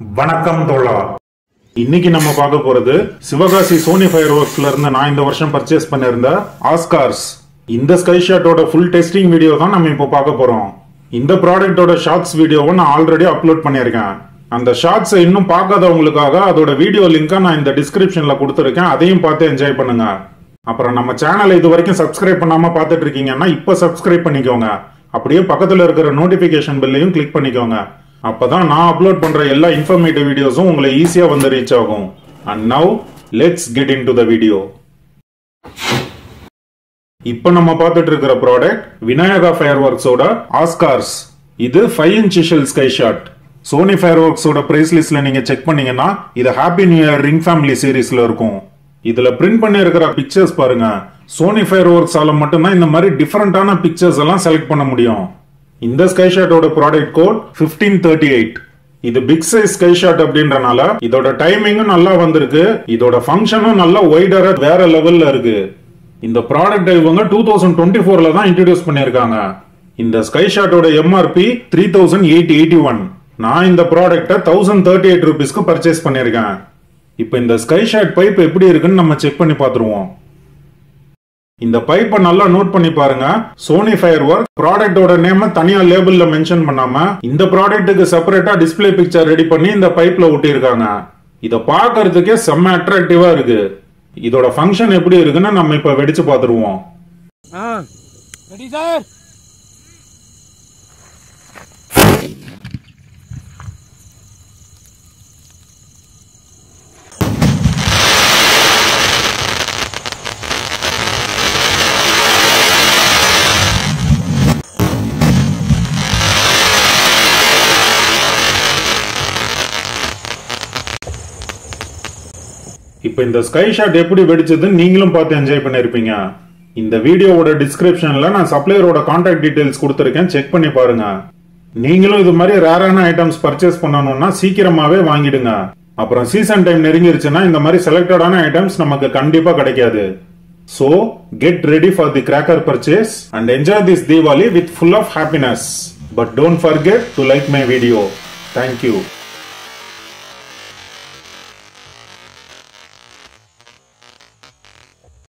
வணக்கம் தோழா. இன்னைக்கு நம்ம பார்க்க போறது சிவகாசி சோனி ஃபயர் ஒர்க்ஸ்ல இருந்து நான் இந்த வருஷம் பர்ச்சேஸ் பண்ணிருந்த ஆஸ்கார்ஸ் இந்த ஸ்கை ஷாட்டோட ஃபுல் டெஸ்டிங் வீடியோ தான் நம்ம இப்போ பார்க்க போறோம். இந்த ப்ராடக்ட்டோட ஷார்ட்ஸ் வீடியோவை நான் ஆல்ரெடி அப்லோட் பண்ணியிருக்கேன். அந்த ஷார்ட்ஸை இன்னும் பார்க்காதவங்களுக்காக அதோட வீடியோ லிங்கை நான் இந்த டிஸ்கிரிப்ஷன்ல கொடுத்துருக்கேன். அதையும் பார்த்து என்ஜாய் பண்ணுங்க. அப்புறம் நம்ம சேனலை இது வரைக்கும் சப்ஸ்கிரைப் பண்ணாம பார்த்துட்டு இருக்கீங்கன்னா இப்போ சப்ஸ்கிரைப் பண்ணிக்கோங்க. அப்படியே பக்கத்தில் இருக்கிற நோட்டிபிகேஷன் பெல்லையும் கிளிக் பண்ணிக்கோங்க. அப்போ தான் நான் அப்லோட் பண்ணுற எல்லா இன்ஃபர்மேட்டிவ் வீடியோஸும் உங்களை ஈஸியாக வந்து ரீச் ஆகும். And now let's get into the video இப்போ நம்ம பார்த்துட்டு இருக்கிற ப்ராடக்ட் விநாயகா ஃபயர் ஒர்க்ஸோட ஆஸ்கார்ஸ் இது five inch shell sky shot Sony fire ஒர்க்ஸோட price லிஸ்ட்ல நீங்க செக் பண்ணீங்கன்னா இது happy new year ring family சீரீஸ்ல இருக்கும். இதுல பிரிண்ட் பண்ணியிருக்கிற பிக்சர்ஸ் பாருங்க. சோனி ஃபயர் ஒர்க்ஸால் மட்டும்தான் இந்த மாதிரி டிஃபரெண்டான பிக்சர்ஸ் எல்லாம் செலக்ட் பண்ண முடியும். இந்த ஸ்கை ஷாட்டோட ப்ராடக்ட் கோட் 1538 தேர்ட்டி எயிட் இது பிக் சைஸ் ஸ்கை ஷாட் அப்படின்றனால இதோட டைமிங்கும் நல்லா வந்திருக்கு. இதோட ஃபங்க்ஷனும் நல்லா ஒய்டரா வேற லெவல்ல இருக்கு. இந்த ப்ராடக்ட் இவங்க டூ தௌசண்ட் டுவெண்ட்டி ஃபோர்ல தான் இன்ட்ரடியூஸ் பண்ணியிருக்காங்க. இந்த sky ஷாட்டோட MRP three thousand eight eighty one நான் இந்த ப்ராடக்ட்டை தௌசண்ட் தேர்ட்டி எயிட் ருபீஸ்க்கு பர்ச்சேஸ் பண்ணியிருக்கேன். இப்போ இந்த ஸ்கை ஷாட் பைப் எப்படி இருக்குன்னு நம்ம செக் பண்ணி பார்த்துருவோம். இந்த பைப்பை நல்லா நோட் பண்ணி பாருங்க. சோனி ஃபயர் ஒர்க் ப்ராடக்டோட நேம தனியா லேபிள்ல மென்ஷன் பண்ணாம இந்த ப்ராடக்ட்டுக்கு செப்பரேட்டா டிஸ்ப்ளே பிக்சர் ரெடி பண்ணி இந்த பைப்ல ஒட்டியிருக்காங்க இத பார்க்கறதுக்கே செம்ம அட்ராக்டிவா இருக்கு. இதோட ஃபங்க்ஷன் எப்படி இருக்குன்னு நம்ம இப்ப வெடிச்சு பார்த்துருவோம். ரெடி சார் இப்போ இந்த ஸ்கை ஷாட் எப்படி வெடிச்சதுன்னு நீங்களும் பார்த்து என்ஜாய் பண்ணிருப்பீங்க. இந்த வீடியோவோட டிஸ்கிரிப்ஷன்ல நான் சப்ளையரோட கான்டாக்ட் டீடைல்ஸ் கொடுத்துருக்கேன். செக் பண்ணி பாருங்க. நீங்களும் இது மாதிரி ரேரான ஐட்டம்ஸ் பர்ச்சேஸ் பண்ணணும்னா சீக்கிரமாவே வாங்கிடுங்க. அப்புறம் சீசன் டைம் நெருங்கிருச்சுன்னா இந்த மாதிரி செலக்டடான ஐட்டம்ஸ் நமக்கு கண்டிப்பா கிடைக்காது. So get ready for the cracker purchase and enjoy this Deepavali with full of happiness but don't forget to like my video thank you